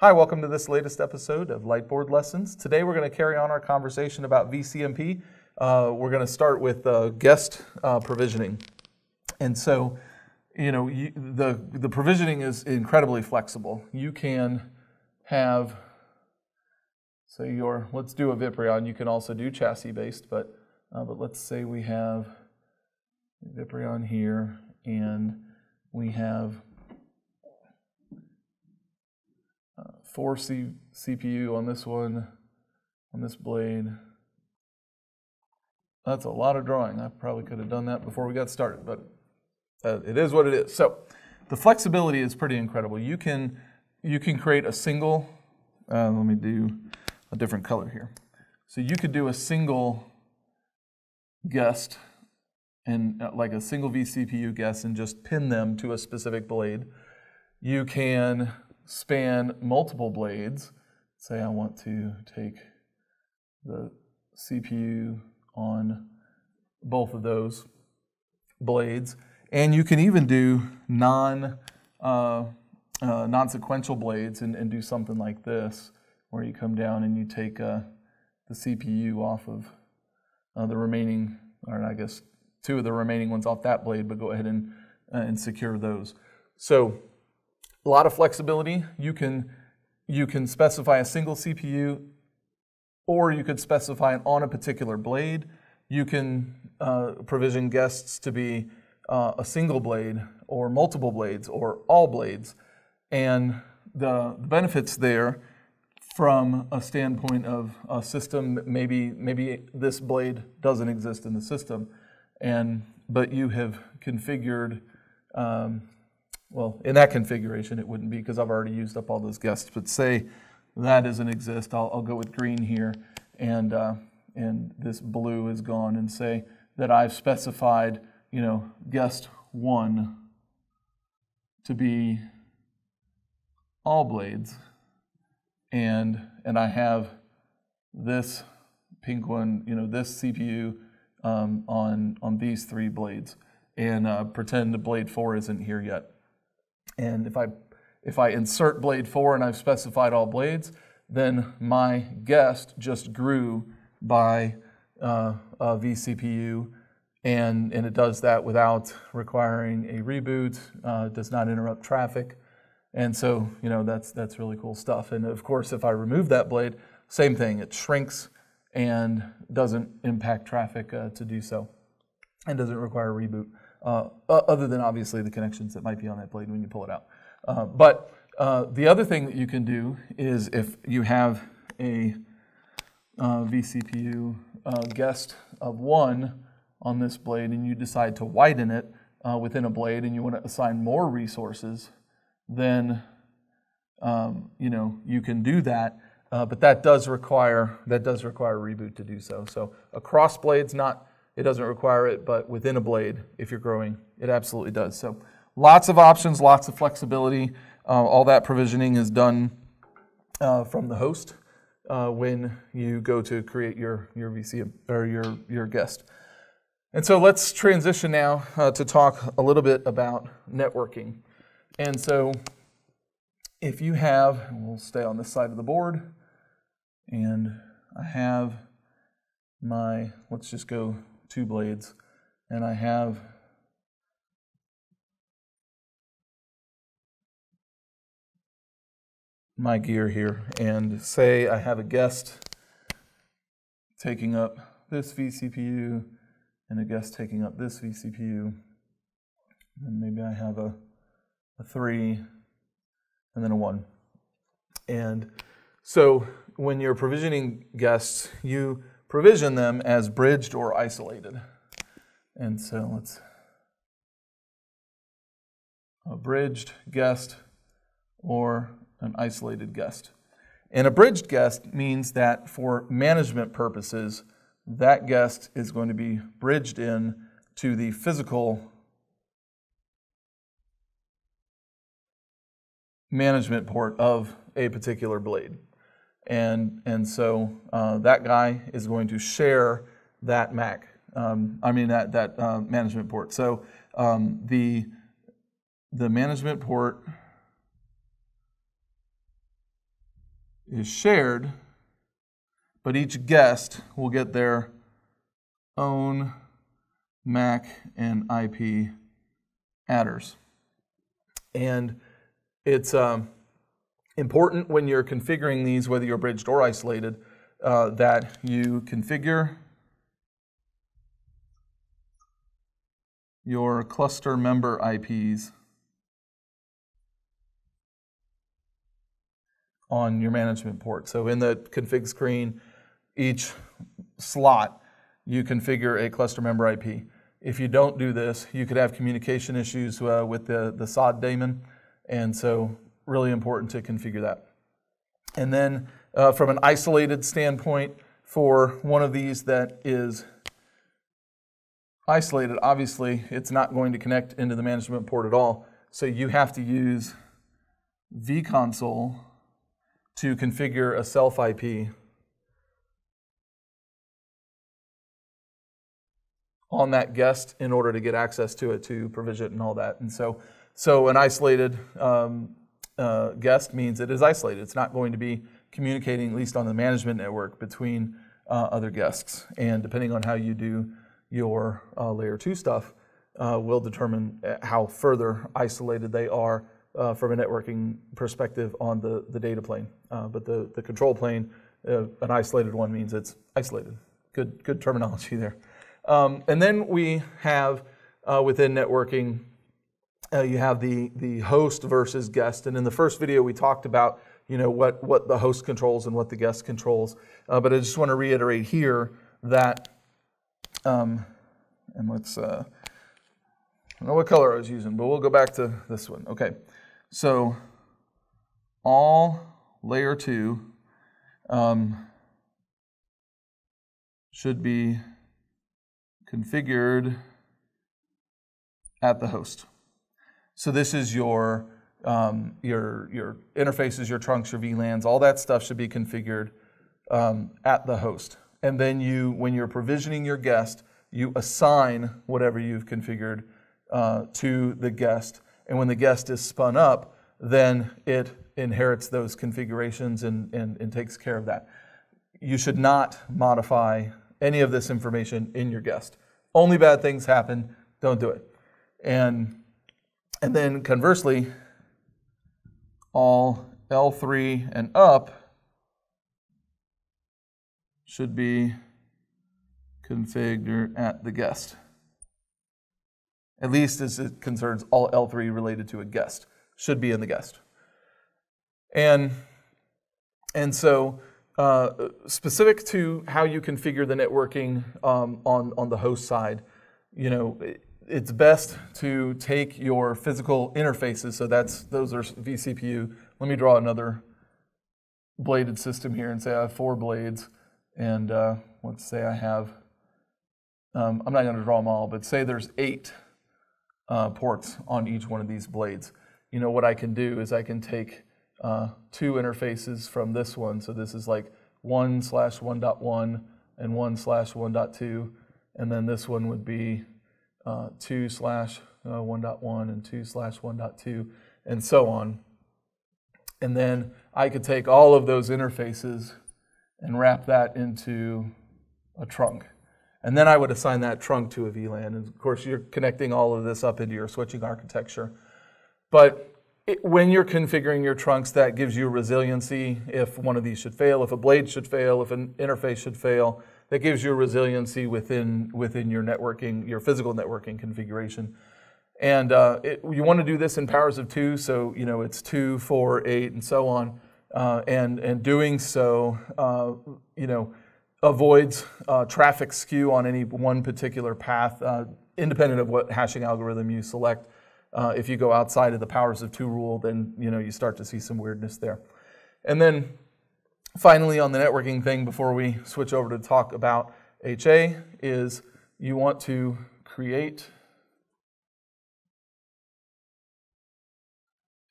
Hi, welcome to this latest episode of Lightboard Lessons. Today we're going to carry on our conversation about VCMP. Uh, we're going to start with uh, guest uh, provisioning. And so, you know, you, the, the provisioning is incredibly flexible. You can have, say, your, let's do a Viprion. You can also do chassis based, but, uh, but let's say we have Viprion here and we have uh, four C, CPU on this one, on this blade. That's a lot of drawing. I probably could have done that before we got started, but uh, it is what it is. So the flexibility is pretty incredible. You can you can create a single. Uh, let me do a different color here. So you could do a single guest and uh, like a single vCPU guest and just pin them to a specific blade. You can span multiple blades. Say I want to take the CPU on both of those blades, and you can even do non uh, uh, non-sequential blades and, and, do something like this, where you come down and you take uh, the CPU off of uh, the remaining, or I guess two of the remaining ones off that blade, but go ahead and, uh, and secure those. So a lot of flexibility. You can, you can specify a single CPU or you could specify it on a particular blade. You can uh, provision guests to be uh, a single blade or multiple blades or all blades. And the, benefits there from a standpoint of a system, maybe, maybe this blade doesn't exist in the system and but you have configured, um, well, in that configuration it wouldn't be because I've already used up all those guests. But say that doesn't exist, I'll, I'll go with green here, and uh, and this blue is gone, and say that I've specified, you know, guest one to be all blades, and and I have this pink one, you know, this CPU um, on, on these three blades and uh, pretend the blade four isn't here yet. And if I, if I insert blade four and I've specified all blades, then my guest just grew by uh, a vCPU and, and it does that without requiring a reboot, uh, does not interrupt traffic. And so, you know, that's, that's really cool stuff. And of course, if I remove that blade, same thing, it shrinks and doesn't impact traffic uh, to do so and doesn't require a reboot, other than obviously the connections that might be on that blade when you pull it out. Uh, but uh, the other thing that you can do is if you have a uh, vCPU uh, guest of one on this blade and you decide to widen it within a blade and you want to assign more resources, then um, you know you can do that uh, but that does require that does require reboot to do so. So a across blades, not it doesn't require it, but within a blade, if you're growing, it absolutely does. So lots of options, lots of flexibility. Uh, all that provisioning is done uh, from the host uh, when you go to create your your VC or your your guest. And so let's transition now uh, to talk a little bit about networking. And so if you have, we'll stay on this side of the board and I have my, let's just go two blades, and I have my gear here, and say I have a guest taking up this vCPU and a guest taking up this vCPU, and maybe I have a, a three and then a one. And so when you're provisioning guests, you provision them as bridged or isolated. And so let's a bridged guest or an isolated guest. And a bridged guest means that for management purposes, that guest is going to be bridged in to the physical management port of a particular blade. And, and so uh, that guy is going to share that Mac, um, I mean that, that uh, management port. So um, the, the management port is shared, but each guest will get their own MAC and IP adders. And it's um, important when you're configuring these, whether you're bridged or isolated, uh, that you configure your cluster member IPs on your management port. So in the config screen, each slot, you configure a cluster member IP. If you don't do this, you could have communication issues uh, with the, the SOD daemon, and so really important to configure that. And then uh, from an isolated standpoint, for one of these that is isolated, obviously it's not going to connect into the management port at all. So you have to use vconsole to configure a self IP on that guest in order to get access to it to provision it and all that. And so, so an isolated um, uh, guest means it is isolated. It's not going to be communicating, at least on the management network, between uh, other guests. And depending on how you do your uh, layer two stuff, uh, will determine uh, how further isolated they are uh, from a networking perspective on the, the data plane. but the, the control plane, an isolated one means it's isolated. Good, good terminology there. Um, and then we have within networking, uh, you have the, the host versus guest. And in the first video, we talked about you know, what, what the host controls and what the guest controls. Uh, but I just want to reiterate here that, um, and let's, uh, I don't know what color I was using, but we'll go back to this one. Okay, so all layer two um, should be configured at the host. So this is your um, your your interfaces, your trunks, your VLANs, all that stuff should be configured um, at the host. And then you, when you're provisioning your guest, you assign whatever you've configured uh, to the guest. And when the guest is spun up, then it inherits those configurations and, and, and takes care of that. You should not modify any of this information in your guest. Only bad things happen, don't do it. And, and then conversely, all L3 and up should be configured at the guest. At least as it concerns all L3 related to a guest, should be in the guest. And, and so uh, specific to how you configure the networking um, on, on the host side, you know, it's best to take your physical interfaces. So that's those are vCPU. Let me draw another bladed system here and say I have four blades, and uh, let's say I have. Um, I'm not going to draw them all, but say there's eight uh, ports on each one of these blades. You know what I can do is I can take uh, two interfaces from this one. So this is like 1 slash 1.1 and 1 slash 1.2. And then this one would be uh, 2 slash uh, 1.1 and 2 slash 1.2 and so on. And then I could take all of those interfaces and wrap that into a trunk. And then I would assign that trunk to a VLAN. And of course, you're connecting all of this up into your switching architecture. But it, when you're configuring your trunks, that gives you resiliency if one of these should fail, if a blade should fail, if an interface should fail. That gives you resiliency within, within your networking, your physical networking configuration. And uh, it, you want to do this in powers of two, so you know it's two, four, eight, and so on. Uh, and and doing so, uh, you know, avoids uh, traffic skew on any one particular path, uh, independent of what hashing algorithm you select. Uh, if you go outside of the powers of two rule, then you know you start to see some weirdness there. And then finally, on the networking thing, before we switch over to talk about HA, is you want to create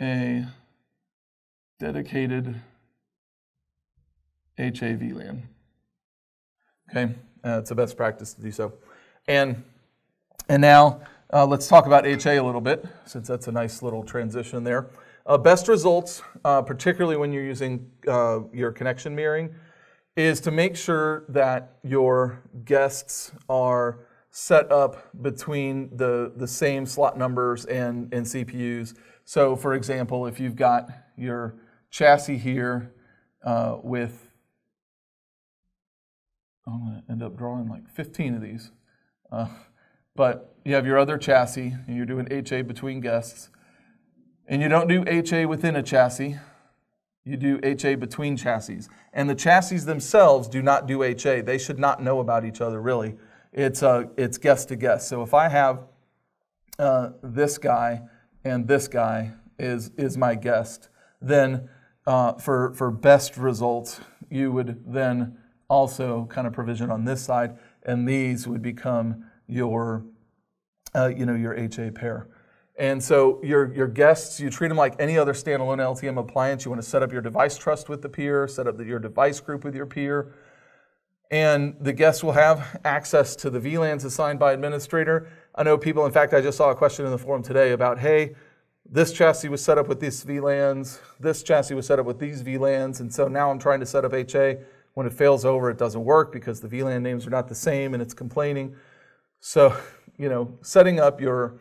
a dedicated HA VLAN. Okay, uh, it's a best practice to do so. And, and now uh, let's talk about HA a little bit, since that's a nice little transition there. Uh, best results, uh, particularly when you're using uh, your connection mirroring, is to make sure that your guests are set up between the, the same slot numbers and, and CPUs. So, for example, if you've got your chassis here uh, with, I'm going to end up drawing like 15 of these. Uh, but you have your other chassis, and you're doing HA between guests. And you don't do HA within a chassis, you do HA between chassis. And the chassis themselves do not do HA. They should not know about each other, really. It's, uh, it's guest to guest. So if I have uh, this guy and this guy is, is my guest, then uh, for, for best results, you would then also kind of provision on this side, and these would become your, uh, you know, your HA pair. And so your, your guests, you treat them like any other standalone LTM appliance. You want to set up your device trust with the peer, set up the, your device group with your peer. And the guests will have access to the VLANs assigned by administrator. I know people, in fact, I just saw a question in the forum today about, hey, this chassis was set up with these VLANs, this chassis was set up with these VLANs, and so now I'm trying to set up HA. When it fails over, it doesn't work because the VLAN names are not the same and it's complaining. So, you know, setting up your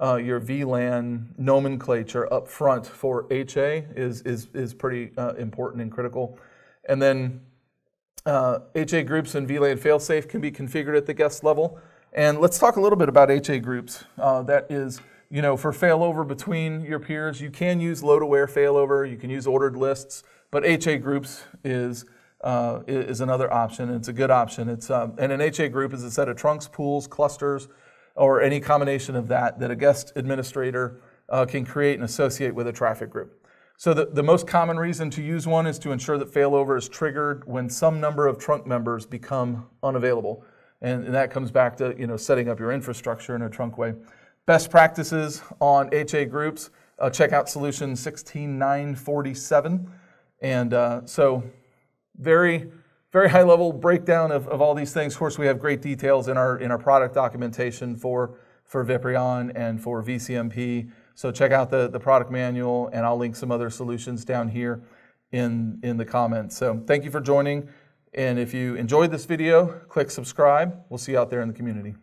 uh, your VLAN nomenclature up front for HA is, is, is pretty uh, important and critical. And then uh, HA groups and VLAN failsafe can be configured at the guest level. And let's talk a little bit about HA groups. Uh, that is, you know, for failover between your peers, you can use load aware failover, you can use ordered lists, but HA groups is uh, is another option. and It's a good option. It's um, and an HA group is a set of trunks, pools, clusters, or any combination of that that a guest administrator uh, can create and associate with a traffic group. So the, the most common reason to use one is to ensure that failover is triggered when some number of trunk members become unavailable. And, and that comes back to you know, setting up your infrastructure in a trunk way. Best practices on HA groups, uh, check out solution 16947. And uh, so very very high level breakdown of, of all these things. Of course, we have great details in our in our product documentation for for Viprion and for VCMP. So check out the, the product manual, and I'll link some other solutions down here in, in the comments. So thank you for joining. And if you enjoyed this video, click subscribe. We'll see you out there in the community.